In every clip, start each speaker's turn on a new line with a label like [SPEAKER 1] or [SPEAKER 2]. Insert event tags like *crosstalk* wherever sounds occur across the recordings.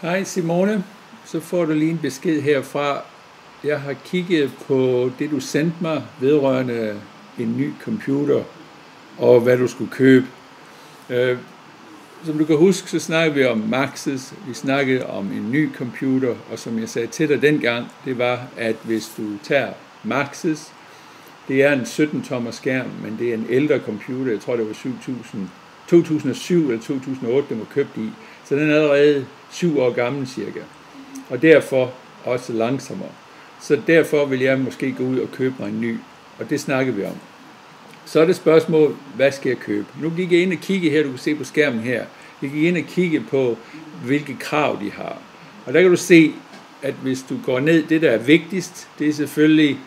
[SPEAKER 1] Hej Simone, så får du lige en besked herfra. Jeg har kigget på det, du sendte mig vedrørende en ny computer og hvad du skulle købe. Øh, som du kan huske, så snakkede vi om Maxes, vi snakkede om en ny computer, og som jeg sagde til dig dengang, det var, at hvis du tager Maxes, det er en 17-tommer skærm, men det er en ældre computer, jeg tror det var 7000, 2007 eller 2008, den var købt i, så den er allerede syv år gammel cirka, og derfor også langsommere. Så derfor vil jeg måske gå ud og købe mig en ny, og det snakker vi om. Så er det spørgsmål, hvad skal jeg købe? Nu gik jeg ind og kigge her, du kan se på skærmen her. Jeg gik ind og kigge på, hvilke krav de har. Og der kan du se, at hvis du går ned, det der er vigtigst, det er selvfølgelig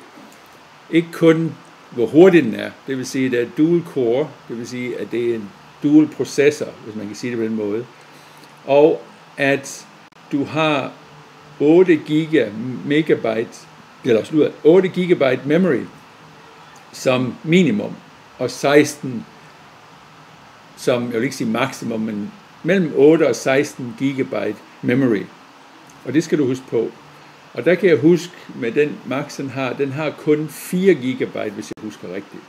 [SPEAKER 1] ikke kun, hvor hurtig den er. Det vil sige, at det er dual core, det vil sige, at det er en dual processor, hvis man kan sige det på den måde. Og at du har 8 giga megabyte, eller 8 gigabyte memory som minimum, og 16 som, jeg vil ikke sige maksimum, men mellem 8 og 16 gigabyte memory. Og det skal du huske på. Og der kan jeg huske, med den max, den har, den har kun 4 gigabyte, hvis jeg husker rigtigt.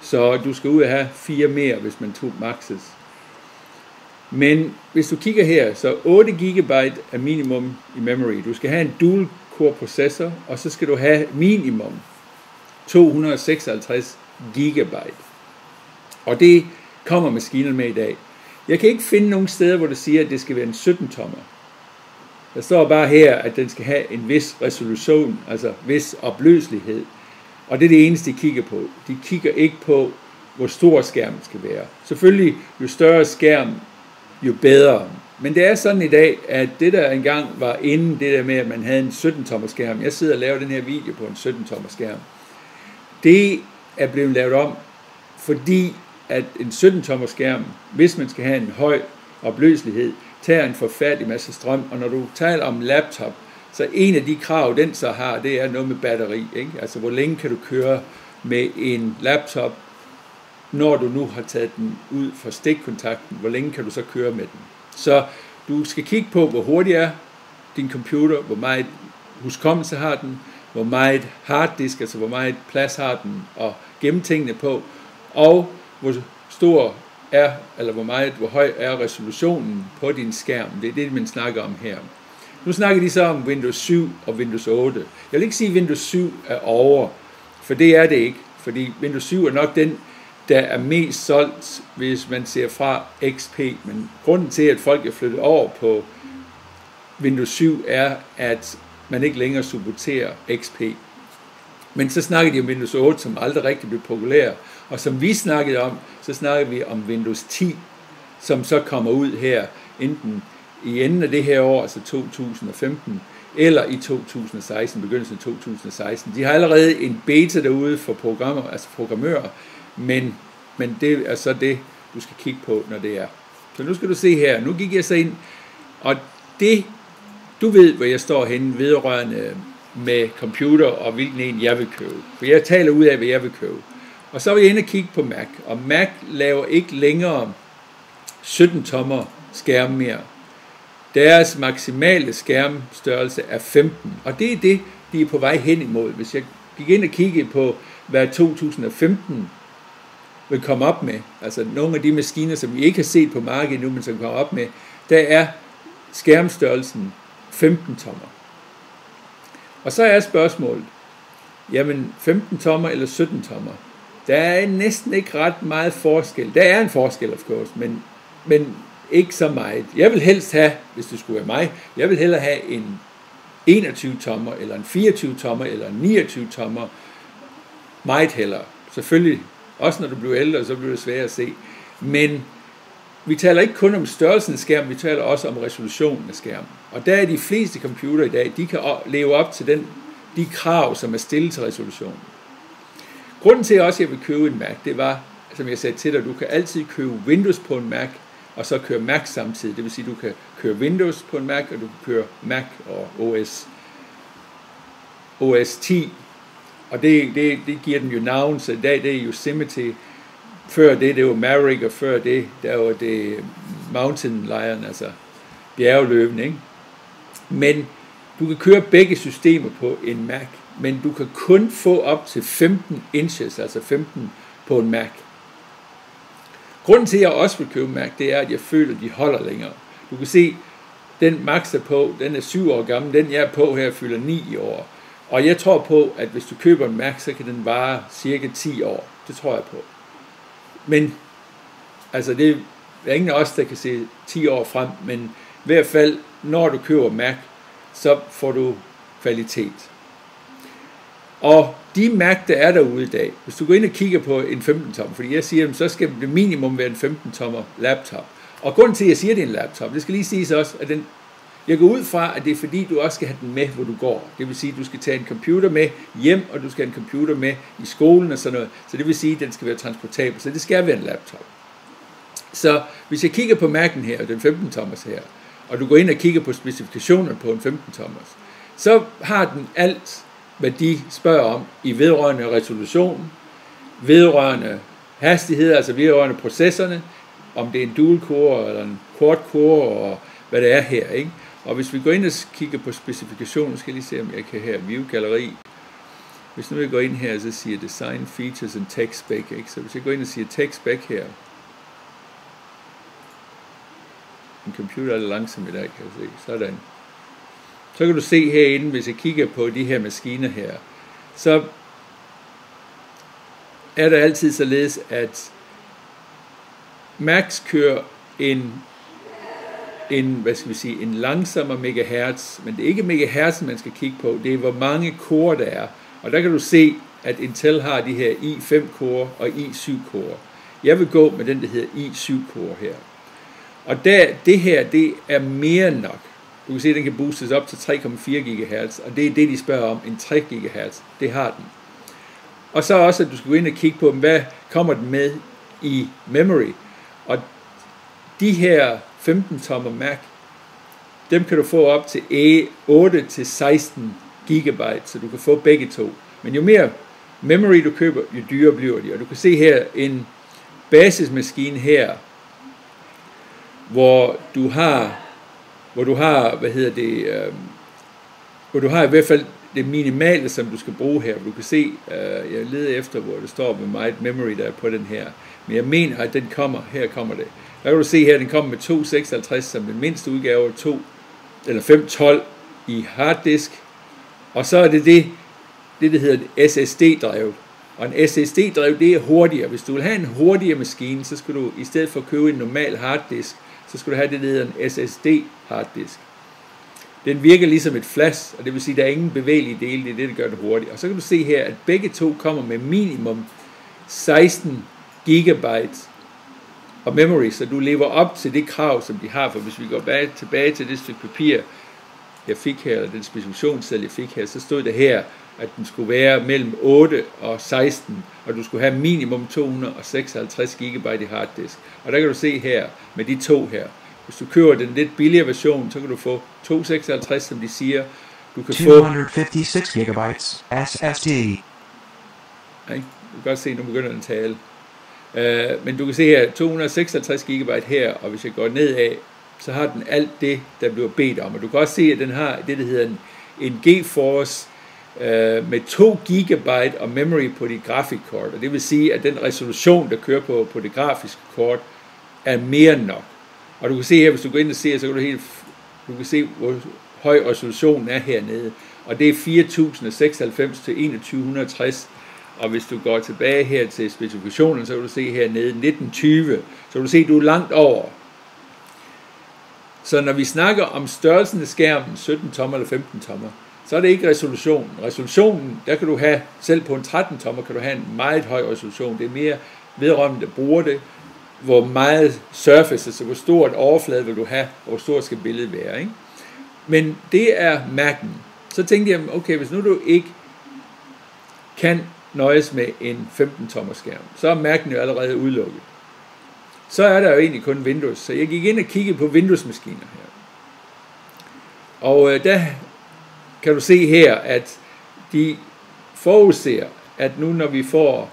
[SPEAKER 1] Så du skal ud og have 4 mere, hvis man tog maxes. Men hvis du kigger her, så 8 GB er minimum i memory. Du skal have en dual core processor, og så skal du have minimum 256 GB. Og det kommer maskinen med i dag. Jeg kan ikke finde nogen steder, hvor det siger, at det skal være en 17-tommer. Der står bare her, at den skal have en vis resolution, altså vis opløselighed. Og det er det eneste, de kigger på. De kigger ikke på, hvor stor skærmen skal være. Selvfølgelig, jo større skærm, jo bedre. Men det er sådan i dag, at det der engang var inden det der med, at man havde en 17-tommer skærm. Jeg sidder og laver den her video på en 17-tommer skærm. Det er blevet lavet om, fordi at en 17-tommer skærm, hvis man skal have en høj opløselighed, tager en forfærdelig masse strøm. Og når du taler om laptop, så en af de krav, den så har, det er noget med batteri. Ikke? Altså, hvor længe kan du køre med en laptop, når du nu har taget den ud fra stikkontakten, hvor længe kan du så køre med den. Så du skal kigge på, hvor hurtig er din computer, hvor meget huskommelse har den, hvor meget harddisk, altså hvor meget plads har den og gemme tingene på, og hvor stor er, eller hvor meget, hvor høj er resolutionen på din skærm. Det er det, man snakker om her. Nu snakker de så om Windows 7 og Windows 8. Jeg vil ikke sige, at Windows 7 er over, for det er det ikke. Fordi Windows 7 er nok den der er mest solgt, hvis man ser fra XP. Men grunden til, at folk er flyttet over på Windows 7, er, at man ikke længere supporterer XP. Men så snakker de om Windows 8, som aldrig rigtig blev populær. Og som vi snakkede om, så snakker vi om Windows 10, som så kommer ud her, enten i enden af det her år, altså 2015, eller i 2016, begyndelsen af 2016. De har allerede en beta derude for programmer, altså programmører, men, men det er så det, du skal kigge på, når det er. Så nu skal du se her, nu gik jeg så ind, og det, du ved, hvor jeg står henne vedrørende med computer, og hvilken en jeg vil købe. For jeg taler ud af, hvad jeg vil købe. Og så vil jeg inde og kigge på Mac, og Mac laver ikke længere 17 tommer skærm mere. Deres maksimale skærmstørrelse er 15, og det er det, de er på vej hen imod. Hvis jeg gik ind og kiggede på, hvad 2015 vil komme op med, altså nogle af de maskiner, som vi ikke har set på markedet nu, men som kommer op med, der er skærmstørrelsen 15 tommer. Og så er spørgsmålet, jamen 15 tommer eller 17 tommer? Der er næsten ikke ret meget forskel. Der er en forskel, of course, men, men ikke så meget. Jeg vil helst have, hvis det skulle være mig, jeg vil hellere have en 21 tommer, eller en 24 tommer, eller en 29 tommer. Meget hellere. Selvfølgelig også når du bliver ældre, så bliver det sværere at se. Men vi taler ikke kun om størrelsen af skærmen, vi taler også om resolutionen af skærmen. Og der er de fleste computere i dag, de kan leve op til den, de krav, som er stillet til resolutionen. Grunden til også, at jeg vil købe en Mac, det var, som jeg sagde til dig, du kan altid købe Windows på en Mac, og så køre Mac samtidig. Det vil sige, at du kan køre Windows på en Mac, og du kan køre Mac og OS, OS 10 og det, det, det giver den jo navn, så i dag det er Yosemite. Før det, det var Maverick, og før det, der var det Mountain Lion, altså bjergeløven, ikke? Men du kan køre begge systemer på en Mac, men du kan kun få op til 15 inches, altså 15 på en Mac. Grunden til, at jeg også vil købe Mac, det er, at jeg føler, at de holder længere. Du kan se, den Max er på, den er 7 år gammel, den jeg er på her fylder 9 år. Og jeg tror på, at hvis du køber en Mac, så kan den vare cirka 10 år. Det tror jeg på. Men, altså det er ingen af os, der kan se 10 år frem, men i hvert fald, når du køber Mac, så får du kvalitet. Og de Mac, der er derude i dag, hvis du går ind og kigger på en 15-tommer, fordi jeg siger, så skal det minimum være en 15-tommer laptop. Og grunden til, at jeg siger, at det er en laptop, det skal lige siges også, at den, jeg går ud fra, at det er fordi, du også skal have den med, hvor du går. Det vil sige, at du skal tage en computer med hjem, og du skal have en computer med i skolen og sådan noget. Så det vil sige, at den skal være transportabel. Så det skal være en laptop. Så hvis jeg kigger på mærken her, den 15-tommers her, og du går ind og kigger på specifikationerne på en 15-tommers, så har den alt, hvad de spørger om i vedrørende resolution, vedrørende hastighed, altså vedrørende processerne, om det er en dual core eller en quad core, og hvad det er her. Ikke? Og hvis vi går ind og kigger på specifikationen, skal jeg lige se, om jeg kan her view galleri. Hvis nu jeg går ind her, så siger design features and Tech spec. Ikke? Så hvis jeg går ind og siger Tech spec her, en computer er langsom i dag, kan jeg se. Sådan. Så kan du se herinde, hvis jeg kigger på de her maskiner her, så er der altid således, at Max kører en, en, hvad skal vi sige, en langsommere megahertz, men det er ikke megahertz, man skal kigge på, det er hvor mange core der er. Og der kan du se, at Intel har de her i5-core og i7-core. Jeg vil gå med den, der hedder i7-core her. Og der, det her, det er mere end nok. Du kan se, at den kan boostes op til 3,4 GHz, og det er det, de spørger om, en 3 GHz. Det har den. Og så også, at du skal gå ind og kigge på, hvad kommer den med i memory. Og de her 15-tommer Mac, dem kan du få op til e 8 til 16 gigabyte, så du kan få begge to. Men jo mere memory du køber, jo dyrere bliver de. Og du kan se her en basismaskine her, hvor du har, hvor du har, hvad hedder det, øh, hvor du har i hvert fald det minimale, som du skal bruge her. Du kan se, øh, jeg leder efter, hvor det står med meget memory, der er på den her. Men jeg mener, at den kommer, her kommer det. Der kan du se her, den kom med 256 som den mindste udgave, 2 eller 512 i harddisk. Og så er det det, det der hedder SSD-drev. Og en SSD-drev, det er hurtigere. Hvis du vil have en hurtigere maskine, så skal du i stedet for at købe en normal harddisk, så skal du have det, der hedder en SSD harddisk. Den virker ligesom et flash, og det vil sige, at der er ingen bevægelige dele, det er det, der gør det hurtigt. Og så kan du se her, at begge to kommer med minimum 16 gigabyte og memory, så du lever op til det krav, som de har, for hvis vi går bag, tilbage til det stykke papir, jeg fik her, eller den specifikationscelle, jeg fik her, så stod det her, at den skulle være mellem 8 og 16, og du skulle have minimum 256 GB i harddisk. Og der kan du se her, med de to her, hvis du køber den lidt billigere version, så kan du få 256, som de siger. Du kan
[SPEAKER 2] 256 få... GB SSD.
[SPEAKER 1] Nej, du kan godt se, nu begynder den at tale. Øh, men du kan se her, 256 GB her, og hvis jeg går nedad, så har den alt det, der bliver bedt om. Og du kan også se, at den har det, der hedder en, en GeForce øh, med 2 GB og memory på dit grafikkort. Og det vil sige, at den resolution, der kører på, på det grafiske kort, er mere end nok. Og du kan se her, hvis du går ind og ser, så kan du helt, du kan se, hvor høj resolutionen er hernede. Og det er 4096 til 2160. Og hvis du går tilbage her til specifikationen, så vil du se hernede 1920. Så vil du se, at du er langt over. Så når vi snakker om størrelsen af skærmen, 17 tommer eller 15 tommer, så er det ikke resolutionen. Resolutionen, der kan du have, selv på en 13 tommer, kan du have en meget høj resolution. Det er mere vedrørende, der bruger det, hvor meget surface, altså hvor stort overflade vil du have, og hvor stort skal billedet være. Ikke? Men det er Mac'en. Så tænkte jeg, okay, hvis nu du ikke kan nøjes med en 15-tommer skærm, så er Mac'en jo allerede udelukket. Så er der jo egentlig kun Windows. Så jeg gik ind og kiggede på Windows-maskiner her. Og øh, der kan du se her, at de forudser, at nu når vi får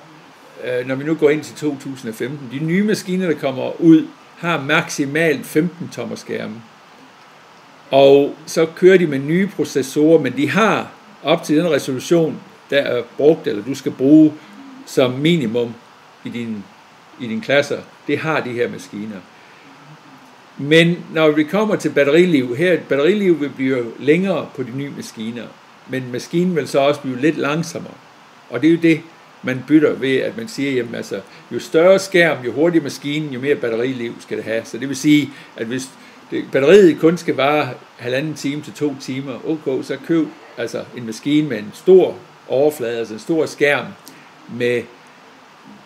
[SPEAKER 1] øh, når vi nu går ind til 2015, de nye maskiner, der kommer ud, har maksimalt 15 tommer skærme. Og så kører de med nye processorer, men de har op til den resolution, der er brugt, eller du skal bruge som minimum i din, i din klasser. Det har de her maskiner. Men når vi kommer til batteriliv, her batteriliv vil blive længere på de nye maskiner, men maskinen vil så også blive lidt langsommere. Og det er jo det, man bytter ved, at man siger, jamen altså, jo større skærm, jo hurtigere maskinen, jo mere batteriliv skal det have. Så det vil sige, at hvis det, batteriet kun skal vare halvanden time til to timer, okay, så køb altså en maskine med en stor overflade, altså en stor skærm, med,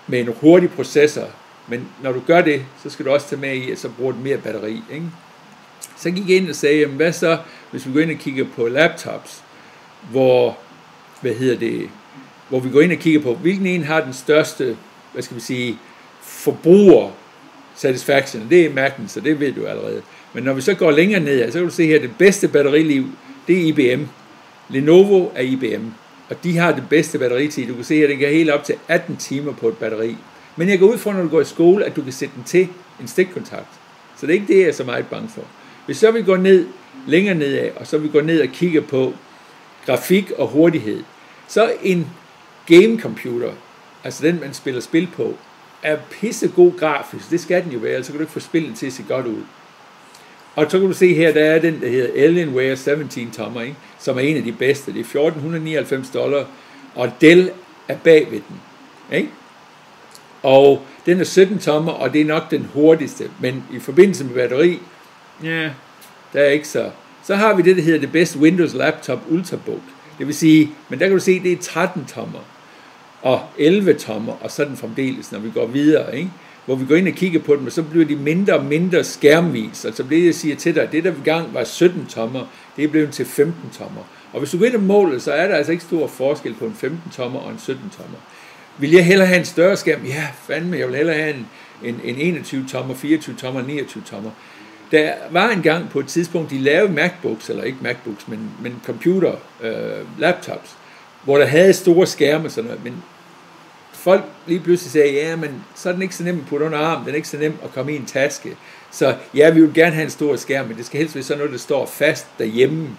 [SPEAKER 1] med en hurtig processor. Men når du gør det, så skal du også tage med i, at så bruger du mere batteri. Ikke? Så gik jeg ind og sagde, jamen hvad så, hvis vi går ind og kigger på laptops, hvor, hvad hedder det, hvor vi går ind og kigger på, hvilken en har den største, hvad skal vi sige, forbruger satisfaction, det er Mac'en, så det ved du allerede. Men når vi så går længere ned, så kan du se her, det bedste batteriliv, det er IBM. Lenovo er IBM, og de har det bedste batteritid. Du kan se, her, den kan helt op til 18 timer på et batteri. Men jeg går ud fra, når du går i skole, at du kan sætte den til en stikkontakt. Så det er ikke det, jeg er så meget bange for. Hvis så vi går ned, længere nedad, og så vi går ned og kigger på grafik og hurtighed, så en game computer, altså den man spiller spil på, er pissegod grafisk. Det skal den jo være, ellers kan du ikke få spillet til at se godt ud. Og så kan du se her, der er den, der hedder Alienware 17 tommer, ikke? som er en af de bedste. Det er 1499 dollar, og Dell er bag ved den. Ikke? Og den er 17 tommer, og det er nok den hurtigste. Men i forbindelse med batteri, ja, der er ikke så. Så har vi det, der hedder det bedste Windows Laptop Ultrabook. Det vil sige, men der kan du se, det er 13 tommer og 11 tommer, og sådan fremdeles, når vi går videre, ikke? Hvor vi går ind og kigger på dem, og så bliver de mindre og mindre skærmvis. Altså det, jeg siger til dig, det der gang var 17 tommer, det er blevet til 15 tommer. Og hvis du går ind og måler, så er der altså ikke stor forskel på en 15 tommer og en 17 tommer. Vil jeg hellere have en større skærm? Ja, fandme, jeg vil hellere have en, en, en 21 tommer, 24 tommer, 29 tommer. Der var en gang på et tidspunkt, de lavede MacBooks, eller ikke MacBooks, men, men computer, øh, laptops, hvor der havde store skærme og sådan noget, men folk lige pludselig sagde, ja, men så er den ikke så nem at putte under armen, den er ikke så nem at komme i en taske. Så ja, vi vil gerne have en stor skærm, men det skal helst være sådan noget, der står fast derhjemme.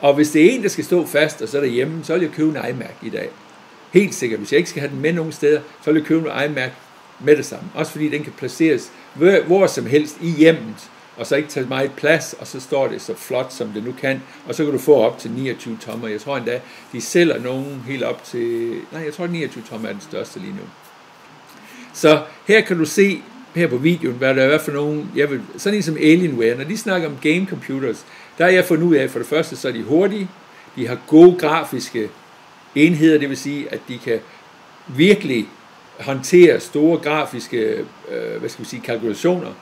[SPEAKER 1] Og hvis det er en, der skal stå fast, og så er derhjemme, så vil jeg købe en iMac i dag. Helt sikkert. Hvis jeg ikke skal have den med nogen steder, så vil jeg købe en iMac med det samme. Også fordi den kan placeres hvor som helst i hjemmet og så ikke tage meget plads, og så står det så flot, som det nu kan, og så kan du få op til 29 tommer. Jeg tror endda, de sælger nogen helt op til, nej, jeg tror 29 tommer er den største lige nu. Så her kan du se her på videoen, hvad der er for nogen, jeg vil, sådan en som Alienware, når de snakker om game computers, der har jeg fundet ud af, for det første, så er de hurtige, de har gode grafiske enheder, det vil sige, at de kan virkelig håndtere store grafiske, øh, hvad skal vi sige, kalkulationer,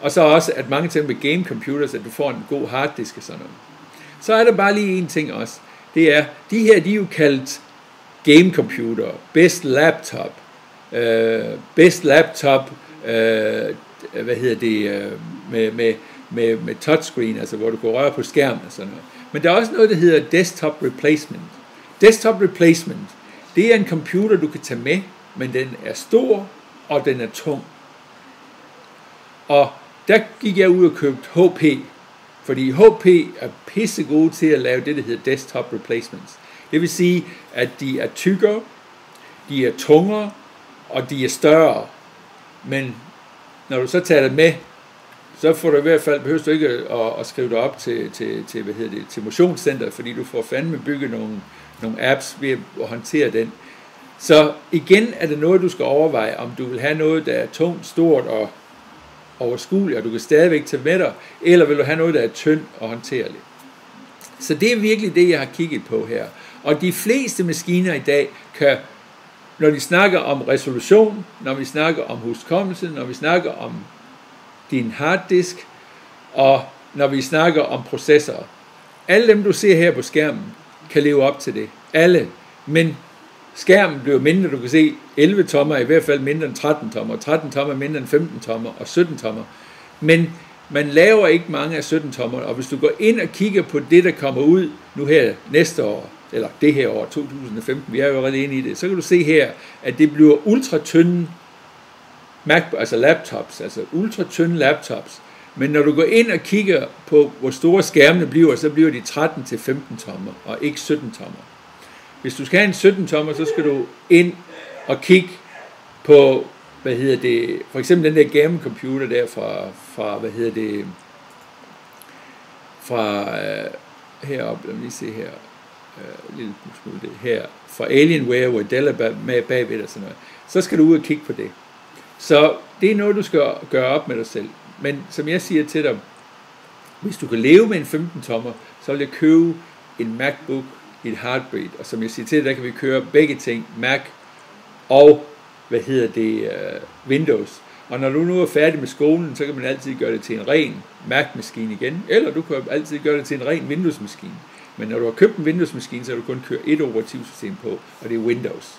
[SPEAKER 1] og så også, at mange ting med game computers, at du får en god harddisk og sådan noget. Så er der bare lige en ting også. Det er, de her, de er jo kaldt game computer, best laptop, øh, best laptop, øh, hvad hedder det, øh, med, med, med, med touchscreen, altså hvor du kan røre på skærmen og sådan noget. Men der er også noget, der hedder desktop replacement. Desktop replacement, det er en computer, du kan tage med, men den er stor, og den er tung. Og der gik jeg ud og købte HP, fordi HP er pisse gode til at lave det, der hedder desktop replacements. Det vil sige, at de er tykkere, de er tungere, og de er større. Men når du så tager det med, så får du i hvert fald, behøver du ikke at, at skrive det op til, til, til, hvad hedder det, til motionscenteret, fordi du får fandme bygget nogle, nogle apps ved at håndtere den. Så igen er det noget, du skal overveje, om du vil have noget, der er tungt, stort og overskuelig, og du kan stadigvæk tage med dig, eller vil du have noget, der er tyndt og håndterligt. Så det er virkelig det, jeg har kigget på her. Og de fleste maskiner i dag kan, når de snakker om resolution, når vi snakker om huskommelse, når vi snakker om din harddisk, og når vi snakker om processorer, alle dem, du ser her på skærmen, kan leve op til det. Alle. Men skærmen bliver mindre, du kan se 11 tommer er i hvert fald mindre end 13 tommer, 13 tommer mindre end 15 tommer, og 17 tommer. Men man laver ikke mange af 17 tommer, og hvis du går ind og kigger på det, der kommer ud nu her næste år, eller det her år, 2015, vi er jo allerede inde i det, så kan du se her, at det bliver ultratynde Mac, altså laptops, altså ultratynde laptops, Men når du går ind og kigger på, hvor store skærmene bliver, så bliver de 13 til 15 tommer, og ikke 17 tommer. Hvis du skal have en 17 tommer, så skal du ind og kigge på, hvad hedder det, for eksempel den der game computer der fra, fra hvad hedder det, fra øh, heroppe, lad mig lige se her, øh, lille smule det her, fra Alienware, hvor Dell er med bagved og sådan noget, så skal du ud og kigge på det. Så det er noget, du skal gøre op med dig selv. Men som jeg siger til dig, hvis du kan leve med en 15 tommer, så vil jeg købe en MacBook et Heartbeat. Og som jeg siger til der kan vi køre begge ting, Mac og hvad hedder det, uh, Windows. Og når du nu er færdig med skolen, så kan man altid gøre det til en ren Mac-maskine igen, eller du kan altid gøre det til en ren Windows-maskine. Men når du har købt en Windows-maskine, så kan du kun køre et operativsystem på, og det er Windows.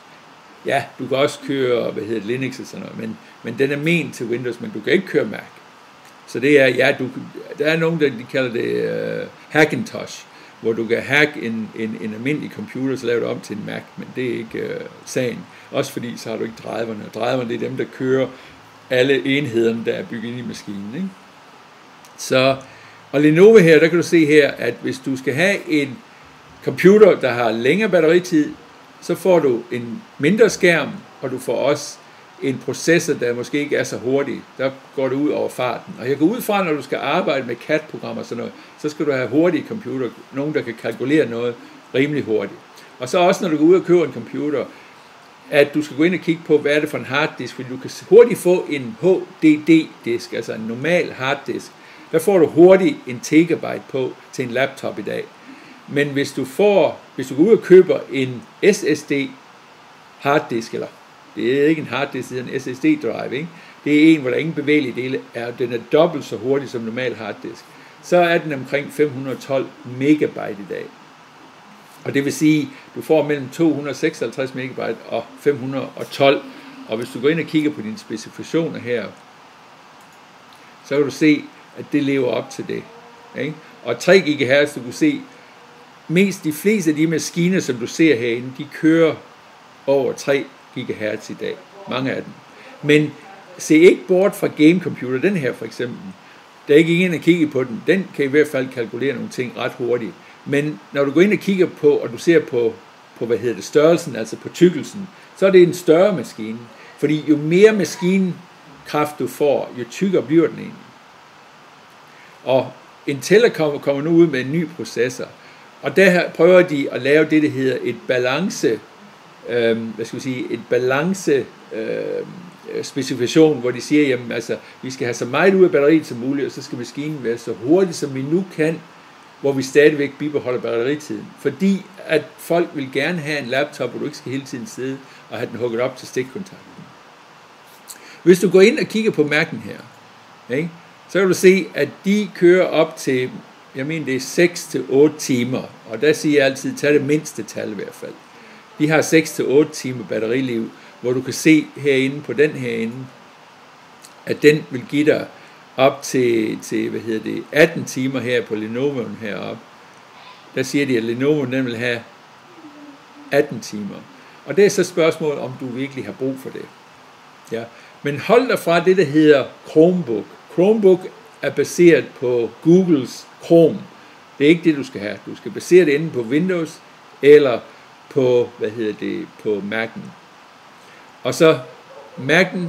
[SPEAKER 1] Ja, du kan også køre, hvad hedder Linux og sådan noget, men, men den er ment til Windows, men du kan ikke køre Mac. Så det er, ja, du, der er nogen, der de kalder det uh, Hackintosh, hvor du kan hacke en, en, en almindelig computer, så lave det om til en Mac, men det er ikke øh, sagen. Også fordi, så har du ikke driverne. Driverne, det er dem, der kører alle enhederne, der er bygget ind i maskinen. Ikke? Så, og Lenovo her, der kan du se her, at hvis du skal have en computer, der har længere batteritid, så får du en mindre skærm, og du får også en processor, der måske ikke er så hurtig. Der går det ud over farten. Og jeg går ud fra, når du skal arbejde med CAD-programmer og sådan noget, så skal du have hurtige computer, nogen der kan kalkulere noget rimelig hurtigt. Og så også, når du går ud og køber en computer, at du skal gå ind og kigge på, hvad er det for en harddisk, fordi du kan hurtigt få en HDD-disk, altså en normal harddisk. Der får du hurtigt en terabyte på til en laptop i dag. Men hvis du får, hvis du går ud og køber en SSD harddisk, eller det er ikke en harddisk, det er en SSD drive, ikke? det er en, hvor der ingen bevægelige dele er, den er dobbelt så hurtig som normal harddisk, så er den omkring 512 megabyte i dag. Og det vil sige, du får mellem 256 megabyte og 512. Og hvis du går ind og kigger på dine specifikationer her, så kan du se, at det lever op til det. Ikke? Og 3 GHz, du kan se, mest de fleste af de maskiner, som du ser herinde, de kører over 3 gigahertz i dag. Mange af dem. Men se ikke bort fra gamecomputer, den her for eksempel. Der er ikke ingen der kigger på den. Den kan i hvert fald kalkulere nogle ting ret hurtigt. Men når du går ind og kigger på, og du ser på, på hvad hedder det, størrelsen, altså på tykkelsen, så er det en større maskine. Fordi jo mere maskinkraft du får, jo tykkere bliver den egentlig. Og Intel kommer, kommer nu ud med en ny processor, og der prøver de at lave det, der hedder et balance, øh, hvad skal vi sige, et balance øhm, øh, specifikation, hvor de siger, jamen altså, vi skal have så meget ud af batteriet som muligt, og så skal maskinen være så hurtig, som vi nu kan, hvor vi stadigvæk bibeholder batteritiden. Fordi at folk vil gerne have en laptop, hvor du ikke skal hele tiden sidde og have den hugget op til stikkontakten. Hvis du går ind og kigger på mærken her, ikke, så kan du se, at de kører op til, jeg mener det er 6-8 timer, og der siger jeg altid, tag det mindste tal i hvert fald. De har 6-8 timer batteriliv, hvor du kan se herinde på den herinde, at den vil give dig op til, til hvad hedder det, 18 timer her på Lenovo heroppe. Der siger de, at Lenovo den vil have 18 timer. Og det er så spørgsmålet, om du virkelig har brug for det. Ja. Men hold dig fra det, der hedder Chromebook. Chromebook er baseret på Googles Chrome. Det er ikke det, du skal have. Du skal basere det enten på Windows eller på, hvad hedder det, på Mac'en. Og så Mac'en,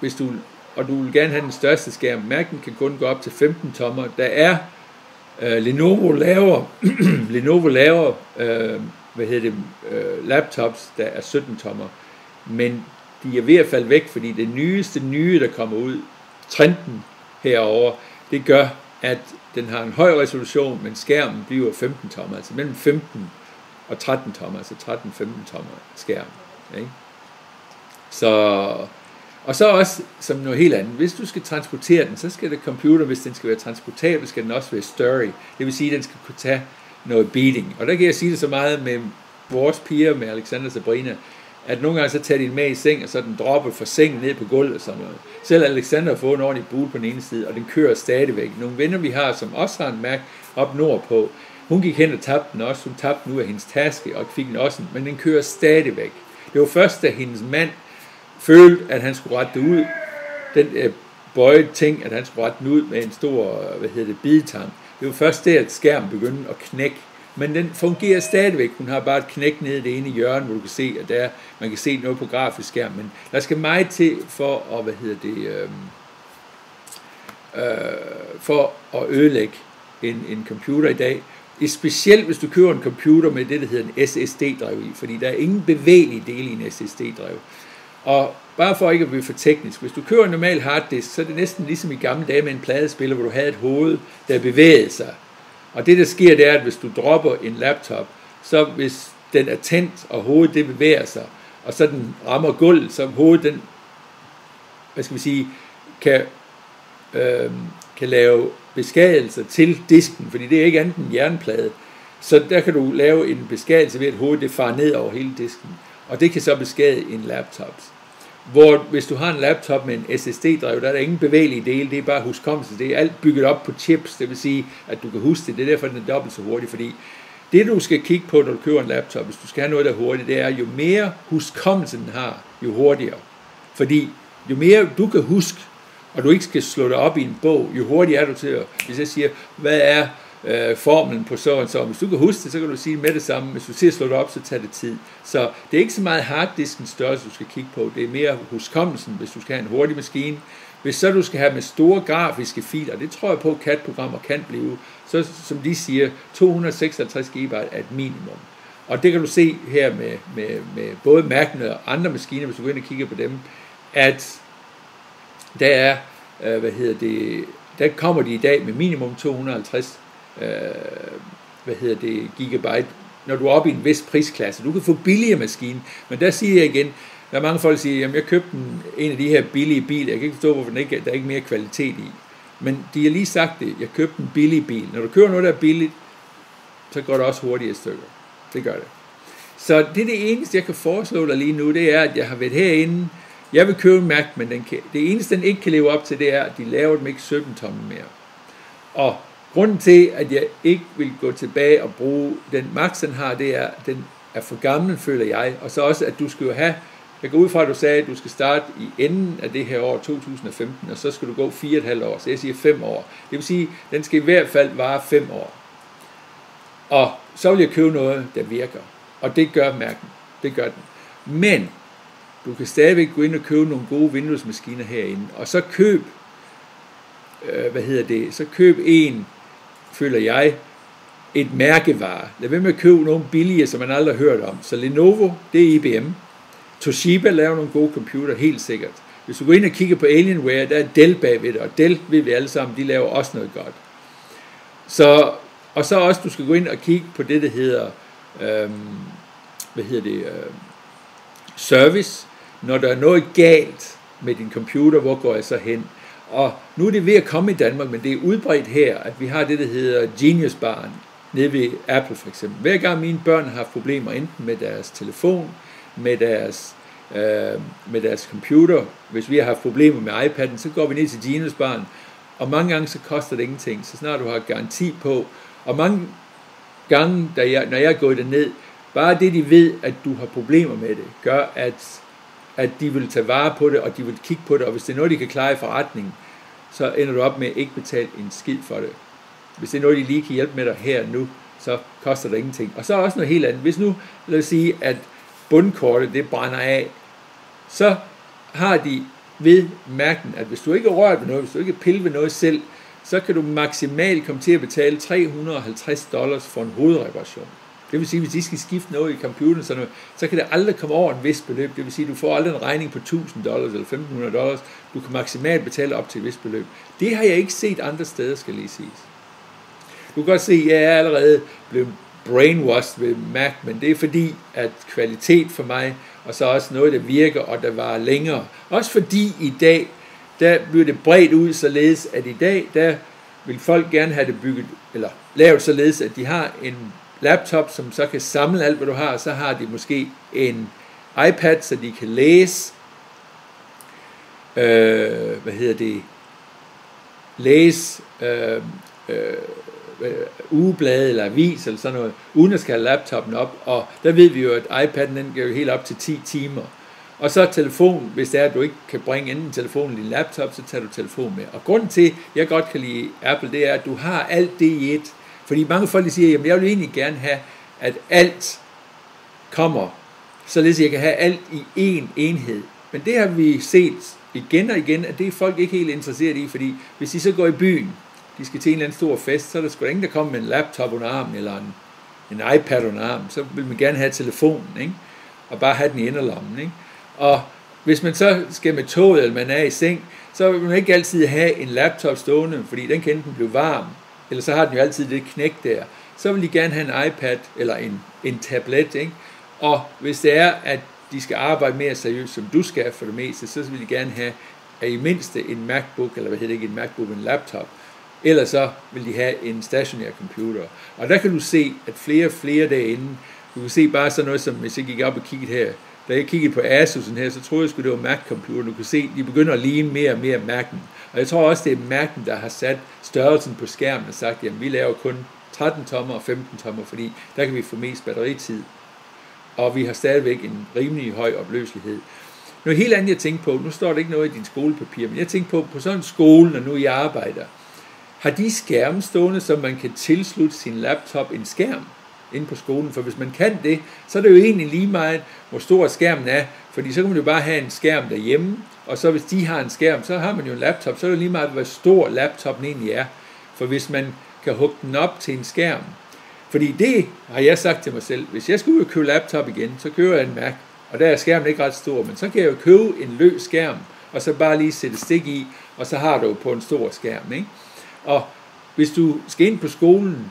[SPEAKER 1] hvis du og du vil gerne have den største skærm. Mærken kan kun gå op til 15 tommer. Der er øh, Lenovo laver *clears throat* Lenovo laver øh, hvad hedder det, øh, laptops, der er 17 tommer. Men de er ved at falde væk, fordi det nyeste nye, der kommer ud, trenden herover, det gør, at den har en høj resolution, men skærmen bliver 15 tommer, altså mellem 15 og 13 tommer, altså 13-15 tommer skærm. Ikke? Så og så også som noget helt andet. Hvis du skal transportere den, så skal det computer, hvis den skal være transportabel, skal den også være større. Det vil sige, at den skal kunne tage noget beating. Og der kan jeg sige det så meget med vores piger, med Alexander og Sabrina, at nogle gange så tager de den med i seng, og så den dropper fra sengen ned på gulvet og sådan noget. Selv Alexander har fået en ordentlig bule på den ene side, og den kører stadigvæk. Nogle venner vi har, som også har en Mac op nordpå, hun gik hen og tabte den også. Hun tabte nu af hendes taske og fik den også, men den kører stadigvæk. Det var først, da hendes mand følte, at han skulle rette det ud, den øh, bøjet ting, at han skulle rette den ud med en stor, hvad hedder det, bidetang. Det var først der, at skærmen begyndte at knække. Men den fungerer stadigvæk. Hun har bare et knæk nede i det ene hjørne, hvor du kan se, at der, man kan se noget på grafisk skærm. Men der skal meget til for at, hvad hedder det, øh, øh, for at ødelægge en, en computer i dag. Specielt hvis du kører en computer med det, der hedder en SSD-drev i, fordi der er ingen bevægelige dele i en SSD-drev. Og bare for ikke at blive for teknisk, hvis du kører en normal harddisk, så er det næsten ligesom i gamle dage med en pladespiller, hvor du havde et hoved, der bevægede sig. Og det, der sker, det er, at hvis du dropper en laptop, så hvis den er tændt, og hovedet det bevæger sig, og så den rammer gulvet, så hovedet den, hvad skal vi sige, kan, øh, kan lave beskadigelser til disken, fordi det er ikke andet end jernplade. Så der kan du lave en beskadelse ved, at hovedet det farer ned over hele disken. Og det kan så beskade en laptop. Hvor hvis du har en laptop med en SSD-drev, der er der ingen bevægelige dele, det er bare huskommelse. Det er alt bygget op på chips, det vil sige, at du kan huske det. Det er derfor, den er dobbelt så hurtig, fordi det du skal kigge på, når du køber en laptop, hvis du skal have noget, der er hurtigt, det er, jo mere huskommelse den har, jo hurtigere. Fordi jo mere du kan huske, og du ikke skal slå det op i en bog, jo hurtigere er du til at, hvis jeg siger, hvad er øh, formlen på så og så. Hvis du kan huske det, så kan du sige med det samme. Hvis du siger slå det op, så tager det tid. Så det er ikke så meget harddiskens størrelse, du skal kigge på. Det er mere huskommelsen, hvis du skal have en hurtig maskine. Hvis så du skal have med store grafiske filer, det tror jeg på, at CAD-programmer kan blive, så som de siger, 256 GB er et minimum. Og det kan du se her med, med, med både Mac'en og andre maskiner, hvis du går ind og kigger på dem, at der er, øh, hvad hedder det, der kommer de i dag med minimum 250 øh, hvad hedder det, gigabyte, når du er oppe i en vis prisklasse. Du kan få billigere maskine, men der siger jeg igen, der er mange folk, der siger, at jeg købte en, en af de her billige biler, jeg kan ikke forstå, hvorfor den ikke, der er ikke mere kvalitet i. Men de har lige sagt det, jeg købte en billig bil. Når du køber noget, der er billigt, så går det også hurtigere stykker. Det gør det. Så det er det eneste, jeg kan foreslå dig lige nu, det er, at jeg har været herinde, jeg vil købe en Mac, men den kan, det eneste, den ikke kan leve op til, det er, at de laver dem ikke 17 tommer mere. Og Grunden til, at jeg ikke vil gå tilbage og bruge den max, den har, det er, at den er for gammel, føler jeg. Og så også, at du skal jo have, jeg går ud fra, at du sagde, at du skal starte i enden af det her år, 2015, og så skal du gå 4,5 år. Så jeg siger 5 år. Det vil sige, at den skal i hvert fald vare 5 år. Og så vil jeg købe noget, der virker. Og det gør mærken. Det gør den. Men du kan stadigvæk gå ind og købe nogle gode Windows-maskiner herinde, og så køb, øh, hvad hedder det, så køb en, føler jeg, et mærkevare. Lad være med at købe nogle billige, som man aldrig har hørt om. Så Lenovo, det er IBM. Toshiba laver nogle gode computer, helt sikkert. Hvis du går ind og kigger på Alienware, der er Dell bagved det, og Dell ved vi alle sammen, de laver også noget godt. Så, og så også, du skal gå ind og kigge på det, der hedder, øhm, hvad hedder det, øhm, service. Når der er noget galt med din computer, hvor går jeg så hen? Og nu er det ved at komme i Danmark, men det er udbredt her, at vi har det, der hedder Genius Barn, nede ved Apple for eksempel. Hver gang mine børn har problemer, enten med deres telefon, med deres, øh, med deres computer, hvis vi har haft problemer med iPad'en, så går vi ned til Genius Barn, og mange gange så koster det ingenting, så snart du har garanti på, og mange gange, da jeg, når jeg er gået ned, bare det de ved, at du har problemer med det, gør, at at de vil tage vare på det, og de vil kigge på det, og hvis det er noget, de kan klare i forretningen, så ender du op med at ikke betale en skid for det. Hvis det er noget, de lige kan hjælpe med dig her nu, så koster det ingenting. Og så er også noget helt andet. Hvis nu, lad os sige, at bundkortet det brænder af, så har de ved mærken, at hvis du ikke rører ved noget, hvis du ikke piller ved noget selv, så kan du maksimalt komme til at betale 350 dollars for en hovedreparation. Det vil sige, hvis de skal skifte noget i computeren, så, noget, så kan det aldrig komme over en vis beløb. Det vil sige, du får aldrig en regning på 1000 dollars eller 1500 dollars. Du kan maksimalt betale op til et vis beløb. Det har jeg ikke set andre steder, skal lige siges. Du kan godt se, at jeg er allerede blevet brainwashed ved Mac, men det er fordi, at kvalitet for mig, og så også noget, der virker, og der var længere. Også fordi i dag, der bliver det bredt ud, således at i dag, der vil folk gerne have det bygget, eller lavet således, at de har en laptop, som så kan samle alt, hvad du har, så har de måske en iPad, så de kan læse, øh, hvad hedder det, læse øh, øh, ugeblade eller avis eller sådan noget, uden at skal have laptopen op, og der ved vi jo, at iPad'en den går jo helt op til 10 timer. Og så telefon, hvis det er, at du ikke kan bringe enten telefonen i din laptop, så tager du telefon med. Og grunden til, at jeg godt kan lide Apple, det er, at du har alt det i et. Fordi mange folk siger, at jeg vil egentlig gerne have, at alt kommer, således jeg kan have alt i én enhed. Men det har vi set igen og igen, at det er folk ikke helt interesseret i, fordi hvis de så går i byen, de skal til en eller anden stor fest, så er der sgu da ingen, der kommer med en laptop under armen, eller en, en iPad under armen, så vil man gerne have telefonen, ikke? og bare have den i inderlommen. Ikke? Og hvis man så skal med toget, eller man er i seng, så vil man ikke altid have en laptop stående, fordi den kan enten blive varm, eller så har den jo altid det knæk der. Så vil de gerne have en iPad eller en, en tablet. Ikke? Og hvis det er, at de skal arbejde mere seriøst, som du skal for det meste, så vil de gerne have at i mindste en MacBook, eller hvad hedder det ikke, en MacBook, en laptop. Ellers så vil de have en stationær computer. Og der kan du se, at flere og flere derinde, du kan se bare sådan noget, som hvis jeg gik op og kiggede her, da jeg kiggede på Asus'en her, så troede jeg skulle det var Mac-computer. Du kan se, de begynder at ligne mere og mere Mac'en. Og jeg tror også, det er Mac'en, der har sat størrelsen på skærmen og sagt, jamen vi laver kun 13 tommer og 15 tommer, fordi der kan vi få mest batteritid. Og vi har stadigvæk en rimelig høj opløselighed. Noget helt andet, jeg tænkte på, nu står der ikke noget i din skolepapir, men jeg tænkte på, på sådan en skole, når nu jeg arbejder, har de skærme stående, så man kan tilslutte sin laptop en skærm inde på skolen? For hvis man kan det, så er det jo egentlig lige meget, hvor stor skærmen er, fordi så kan man jo bare have en skærm derhjemme, og så hvis de har en skærm, så har man jo en laptop, så er det lige meget, hvor stor laptopen egentlig er. For hvis man kan hugge den op til en skærm, fordi det har jeg sagt til mig selv, hvis jeg skulle ud og købe laptop igen, så køber jeg en Mac, og der er skærmen ikke ret stor, men så kan jeg jo købe en løs skærm, og så bare lige sætte stik i, og så har du på en stor skærm. Ikke? Og hvis du skal ind på skolen,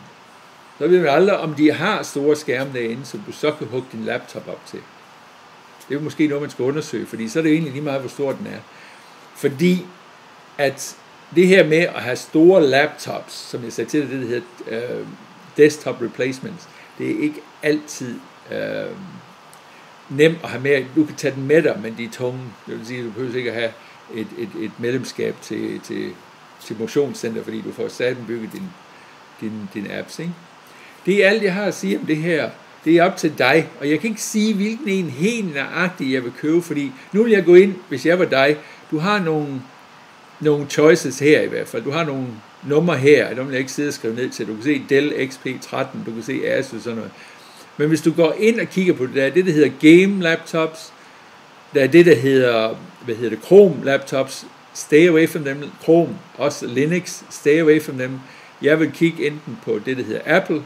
[SPEAKER 1] så ved man aldrig, om de har store skærme derinde, som du så kan hugge din laptop op til. Det er måske noget, man skal undersøge, fordi så er det egentlig lige meget, hvor stor den er. Fordi at det her med at have store laptops, som jeg sagde til dig, det hedder øh, desktop replacements, det er ikke altid øh, nemt at have med. Du kan tage den med dig, men de er tunge. Det vil sige, du behøver ikke at have et, et, et medlemskab til, til, til motionscenter, fordi du får stadig bygget din, din, din apps. Ikke? Det er alt, jeg har at sige om det her. Det er op til dig, og jeg kan ikke sige, hvilken en helt nøjagtig jeg vil købe, fordi nu vil jeg gå ind, hvis jeg var dig, du har nogle, nogle choices her i hvert fald, du har nogle numre her, og dem vil jeg ikke sidde og skrive ned til, du kan se Dell XP13, du kan se Asus og sådan noget. Men hvis du går ind og kigger på det, der er det, der hedder game laptops, der er det, der hedder, hvad hedder det, Chrome laptops, stay away from them, Chrome, også Linux, stay away from them, Jeg vil kigge enten på det, der hedder Apple,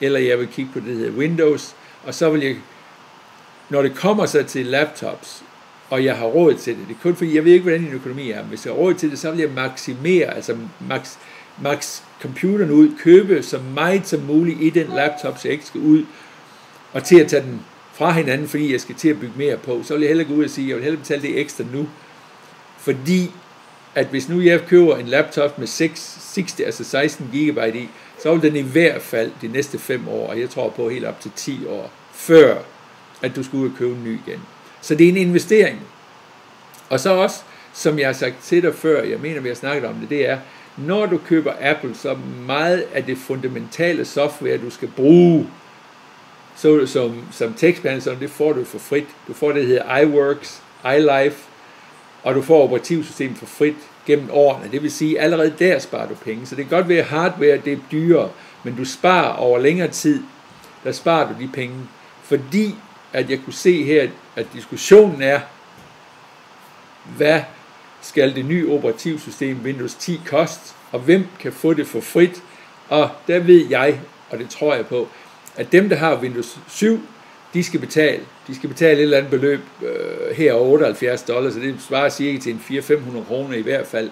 [SPEAKER 1] eller jeg vil kigge på det, der hedder Windows, og så vil jeg, når det kommer så til laptops, og jeg har råd til det, det er kun fordi, jeg ved ikke, hvordan din økonomi er, men hvis jeg har råd til det, så vil jeg maksimere, altså max, max computeren ud, købe så meget som muligt i den laptop, så jeg ikke skal ud og til at tage den fra hinanden, fordi jeg skal til at bygge mere på, så vil jeg hellere gå ud og sige, at jeg vil hellere betale det ekstra nu, fordi at hvis nu jeg køber en laptop med 6, 60, altså 16 GB i, så vil den i hvert fald de næste 5 år, og jeg tror på helt op til 10 år, før at du skal ud og købe en ny igen. Så det er en investering. Og så også, som jeg har sagt til dig før, jeg mener, vi har snakket om det, det er, når du køber Apple, så meget af det fundamentale software, du skal bruge, så som, som tekstbehandler, det får du for frit. Du får det, der hedder iWorks, iLife, og du får operativsystemet for frit gennem årene. Det vil sige, at allerede der sparer du penge. Så det kan godt være, at hardware det er dyrere, men du sparer over længere tid, der sparer du de penge. Fordi at jeg kunne se her, at diskussionen er, hvad skal det nye operativsystem Windows 10 koste, og hvem kan få det for frit. Og der ved jeg, og det tror jeg på, at dem, der har Windows 7, de skal betale. De skal betale et eller andet beløb øh, her 78 dollars, så det svarer cirka til en 400-500 kroner i hvert fald.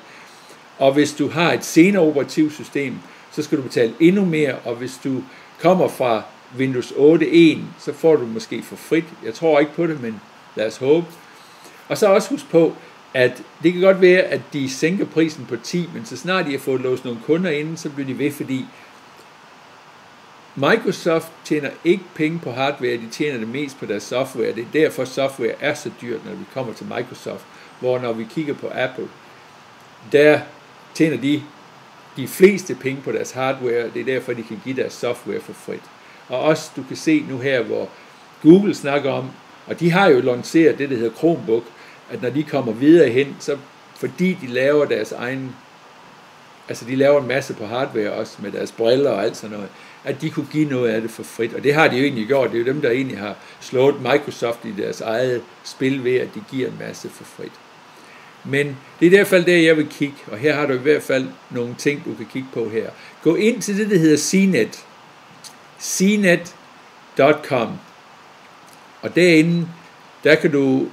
[SPEAKER 1] Og hvis du har et senere operativsystem, så skal du betale endnu mere, og hvis du kommer fra Windows 8.1, så får du måske for frit. Jeg tror ikke på det, men lad os håbe. Og så også husk på, at det kan godt være, at de sænker prisen på 10, men så snart de har fået låst nogle kunder inden, så bliver de ved, fordi Microsoft tjener ikke penge på hardware, de tjener det mest på deres software. Det er derfor, software er så dyrt, når vi kommer til Microsoft. Hvor når vi kigger på Apple, der tjener de de fleste penge på deres hardware. Det er derfor, de kan give deres software for frit. Og også, du kan se nu her, hvor Google snakker om Og de har jo lanceret det, der hedder Chromebook, at når de kommer videre hen, så fordi de laver deres egen, altså de laver en masse på hardware også, med deres briller og alt sådan noget, at de kunne give noget af det for frit. Og det har de jo egentlig gjort. Det er jo dem, der egentlig har slået Microsoft i deres eget spil ved, at de giver en masse for frit. Men det er i hvert fald der, jeg vil kigge, og her har du i hvert fald nogle ting, du kan kigge på her. Gå ind til det, der hedder CNET. CNET.com. Og derinde, der kan du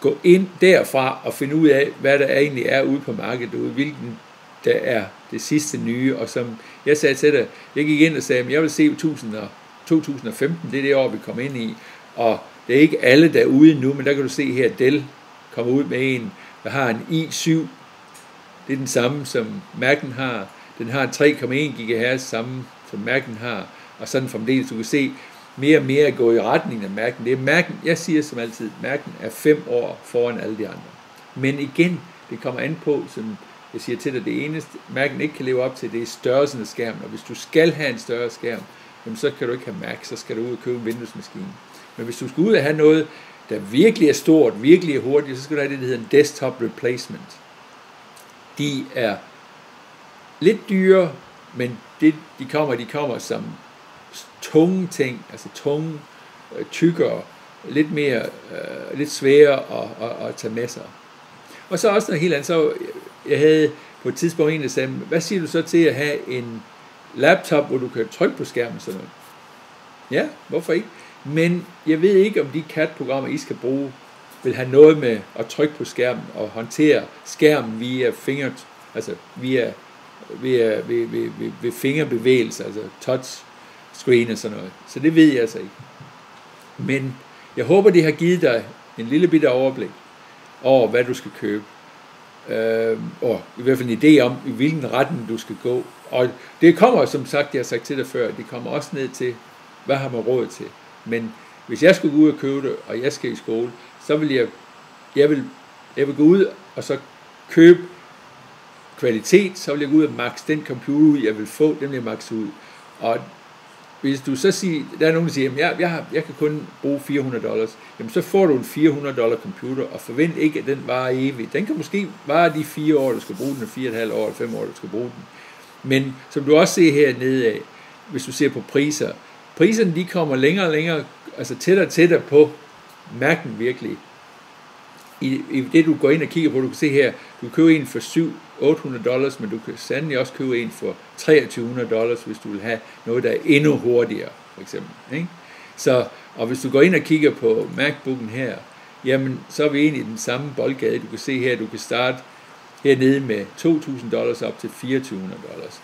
[SPEAKER 1] gå ind derfra og finde ud af, hvad der egentlig er ude på markedet, ude, hvilken der er det sidste nye, og som jeg sagde til dig, jeg gik ind og sagde, at jeg vil se 2015, det er det år, vi kommer ind i, og det er ikke alle, der er ude nu, men der kan du se her, Dell kommer ud med en, der har en i7, det er den samme, som Mac'en har, den har 3,1 GHz, samme som Mac'en har, og sådan fremdeles, du kan se, mere og mere gå i retning af Mac'en. Det er Mac'en, jeg siger som altid, Mac'en er fem år foran alle de andre. Men igen, det kommer an på, som jeg siger til dig, det eneste mærken ikke kan leve op til, det er størrelsen af skærmen. Og hvis du skal have en større skærm, jamen så kan du ikke have Mac, så skal du ud og købe en Windows-maskine. Men hvis du skal ud og have noget, der virkelig er stort, virkelig er hurtigt, så skal du have det, der hedder en desktop replacement. De er lidt dyre, men det, de kommer, de kommer som tunge ting, altså tunge, øh, tykkere, lidt mere, øh, lidt sværere at, at, at tage med sig. Og så også noget helt andet, så jeg havde på et tidspunkt en, der sagde, hvad siger du så til at have en laptop, hvor du kan trykke på skærmen sådan noget? Ja, hvorfor ikke? Men jeg ved ikke, om de CAD-programmer, I skal bruge, vil have noget med at trykke på skærmen og håndtere skærmen via finger, altså via, via, via, via, via, via fingerbevægelser, altså touch screen og sådan noget. Så det ved jeg altså ikke. Men jeg håber, det har givet dig en lille bitte overblik over, hvad du skal købe. Øh, og i hvert fald en idé om, i hvilken retning du skal gå. Og det kommer, som sagt, jeg har sagt til dig før, det kommer også ned til, hvad har man råd til. Men hvis jeg skulle gå ud og købe det, og jeg skal i skole, så vil jeg, jeg vil, jeg vil gå ud og så købe kvalitet, så vil jeg gå ud og max den computer ud, jeg vil få, den vil jeg max ud. Og hvis du så siger, der er nogen, der siger, at jeg, jeg, har, jeg kan kun bruge 400 dollars, jamen så får du en 400 dollar computer, og forvent ikke, at den varer evigt. Den kan måske vare de fire år, du skal bruge den, og fire og et halvt år, eller fem år, du skal bruge den. Men som du også ser hernede af, hvis du ser på priser, priserne de kommer længere og længere, altså tættere og tættere på mærken virkelig. I, I det du går ind og kigger på, du kan se her, du køber en for 7 800 dollars, men du kan sandelig også købe en for 2300 dollars, hvis du vil have noget, der er endnu hurtigere, for eksempel. Ikke? Så, og hvis du går ind og kigger på MacBooken her, jamen, så er vi egentlig i den samme boldgade. Du kan se her, du kan starte hernede med 2.000 dollars op til 2.400 dollars.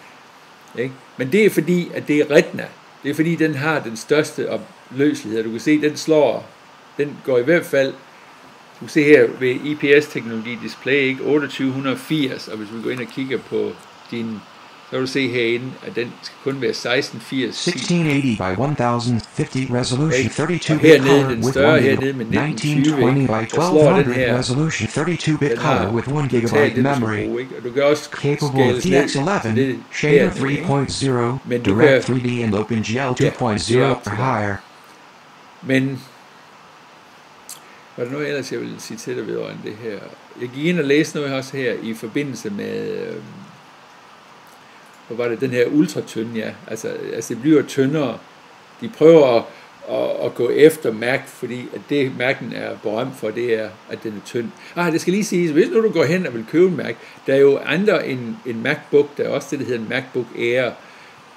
[SPEAKER 1] Ikke? Men det er fordi, at det er Retina. Det er fordi, den har den største opløselighed. Du kan se, den slår, den går i hvert fald du kan se her ved IPS-teknologi display, ikke? 2880, og hvis vi går ind og kigger på din, så kan du se herinde, at den skal kun være 1680.
[SPEAKER 2] 1680 by 1050 resolution, 32 bit
[SPEAKER 1] hernede
[SPEAKER 2] color
[SPEAKER 1] den
[SPEAKER 2] with
[SPEAKER 1] større
[SPEAKER 2] 1
[SPEAKER 1] hernede med 1920,
[SPEAKER 2] 1920 by
[SPEAKER 1] ikke? Der slår den
[SPEAKER 2] 1200
[SPEAKER 1] her.
[SPEAKER 2] resolution, 32 bit color with 1 gigabyte
[SPEAKER 1] det, du skal
[SPEAKER 2] memory.
[SPEAKER 1] ikke? Og du kan også
[SPEAKER 2] Capable of DX11, Shader 3.0, Direct 3D and OpenGL 2.0
[SPEAKER 1] er
[SPEAKER 2] or higher.
[SPEAKER 1] Men var der noget ellers, jeg ville sige til dig vedrørende det her? Jeg gik ind og læste noget også her i forbindelse med, øh, hvor var det, den her ultratynde, ja. Altså, altså det bliver tyndere. De prøver at, at, at gå efter Mac, fordi at det mærken er berømt for, det er, at den er tynd. Ah, det skal lige sige, hvis nu du går hen og vil købe en Mac, der er jo andre end en MacBook, der er også det, der hedder en MacBook Air.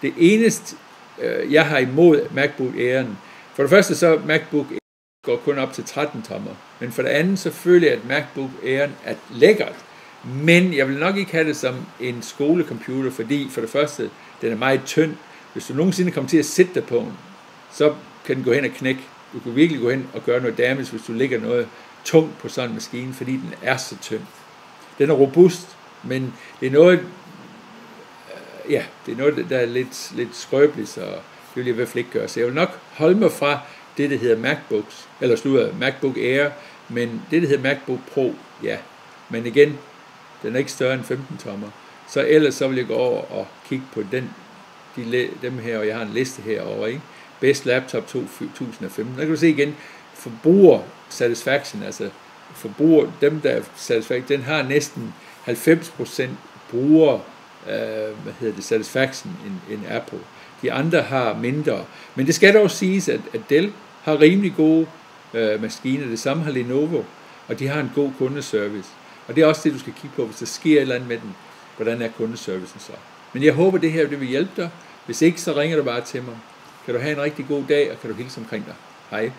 [SPEAKER 1] Det eneste, øh, jeg har imod MacBook Air'en, for det første så MacBook går kun op til 13 tommer. Men for det andet, så føler jeg, at MacBook Air er lækkert. Men jeg vil nok ikke have det som en skolecomputer, fordi for det første, den er meget tynd. Hvis du nogensinde kommer til at sætte dig på den, så kan den gå hen og knække. Du kan virkelig gå hen og gøre noget damage, hvis du lægger noget tungt på sådan en maskine, fordi den er så tynd. Den er robust, men det er noget, øh, ja, det er noget, der er lidt, lidt skrøbeligt, så det vil jeg i hvert fald ikke gøre. Så jeg vil nok holde mig fra det, der hedder MacBooks, eller slutter Macbook Air, men det, der hedder Macbook Pro, ja. Men igen, den er ikke større end 15 tommer. Så ellers så vil jeg gå over og kigge på den, de, dem her, og jeg har en liste herovre, ikke? Best Laptop 2015. Der kan du se igen, forbruger satisfaction, altså forbruger, dem der er satisfaction, den har næsten 90% bruger, øh, hvad hedder det, satisfaction end, end Apple. De andre har mindre. Men det skal dog siges, at, at Dell har rimelig gode øh, maskiner. Det samme har Lenovo, og de har en god kundeservice. Og det er også det, du skal kigge på, hvis der sker et eller andet med den. Hvordan er kundeservicen så? Men jeg håber, det her det vil hjælpe dig. Hvis ikke, så ringer du bare til mig. Kan du have en rigtig god dag, og kan du hilse omkring dig. Hej.